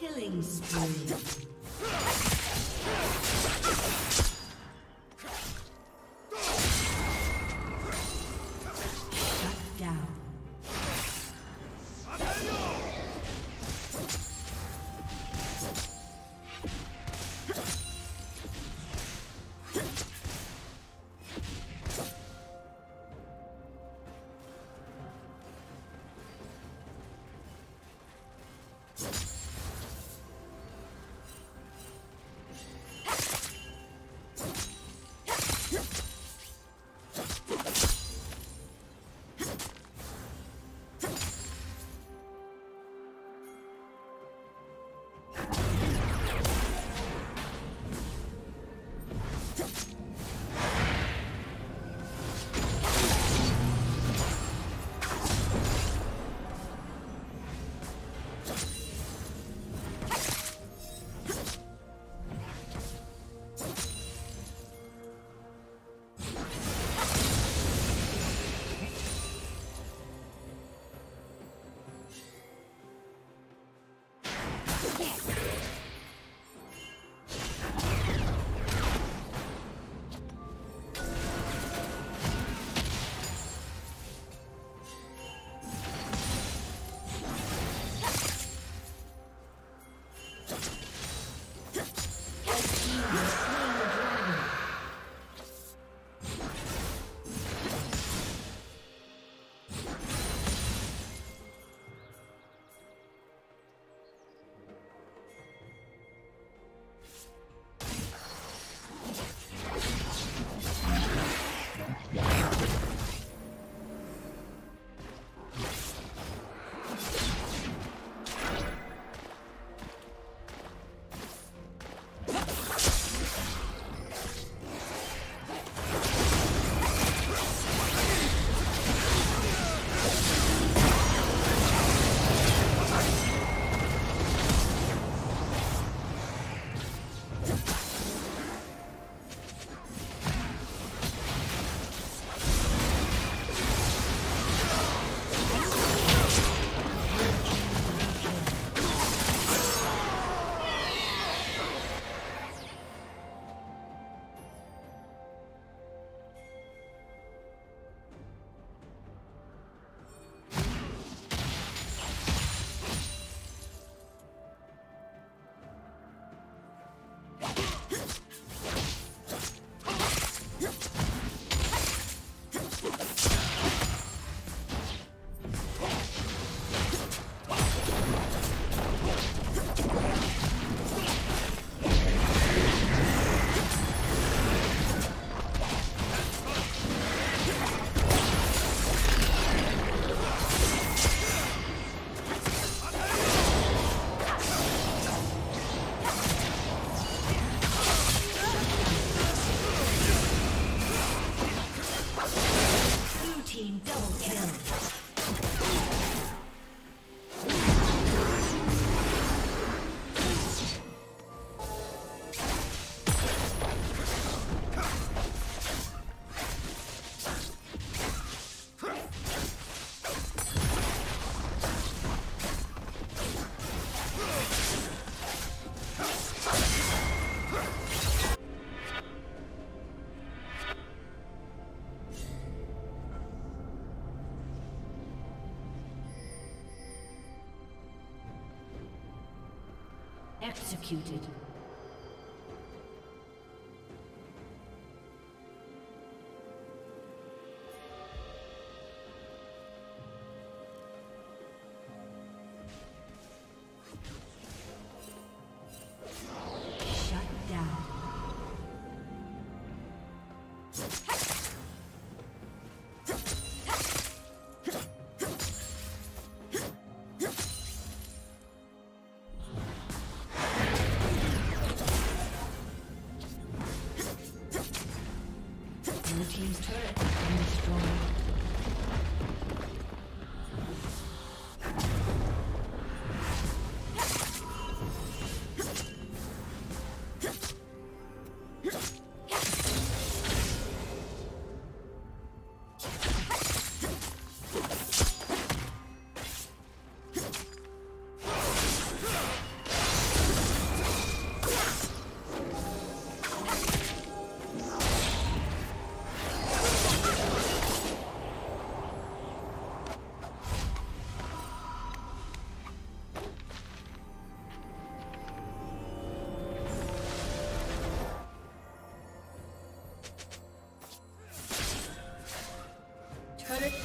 Killing spree. Executed.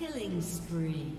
Killing spree.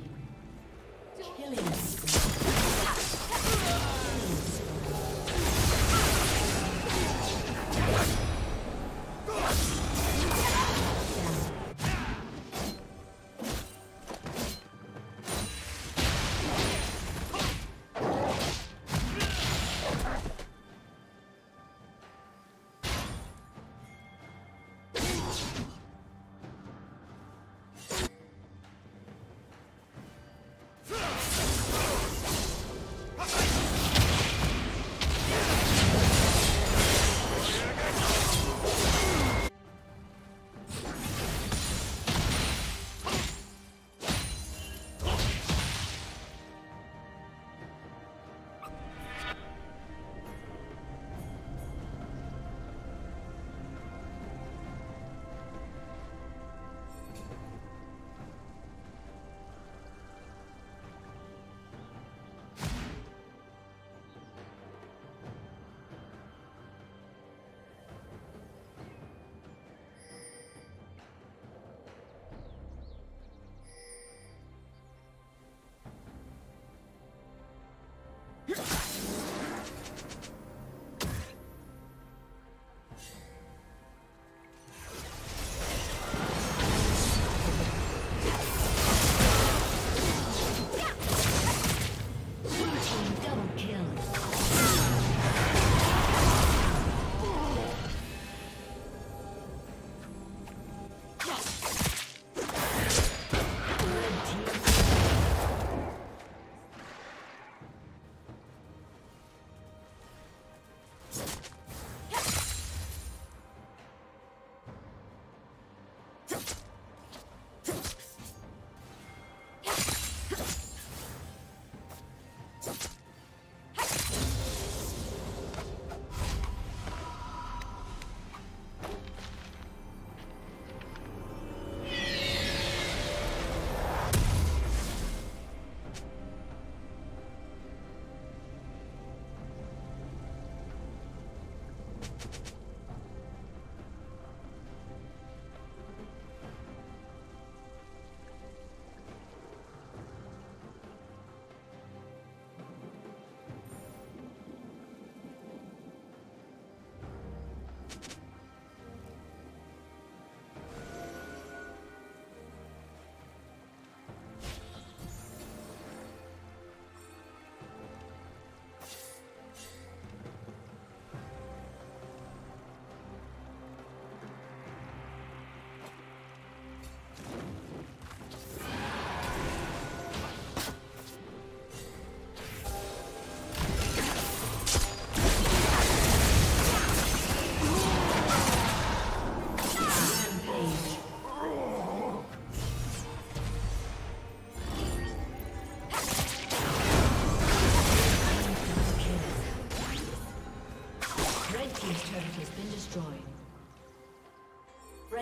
Huh?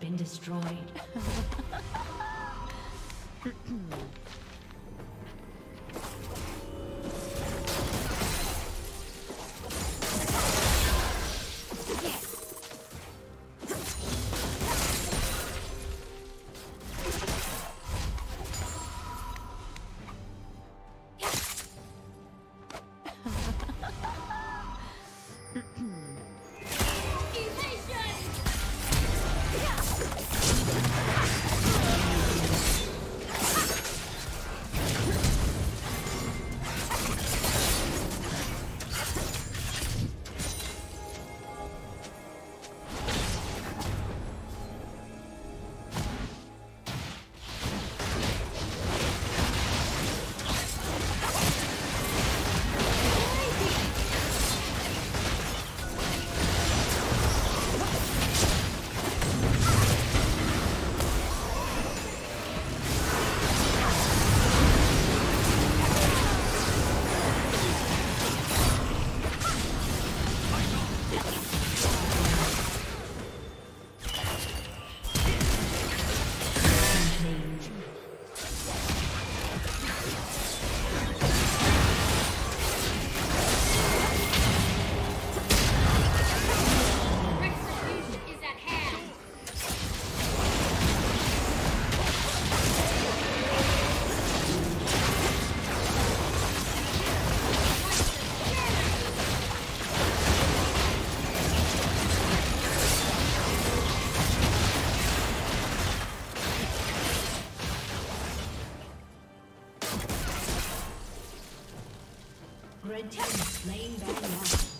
Been destroyed. Red team slain Baron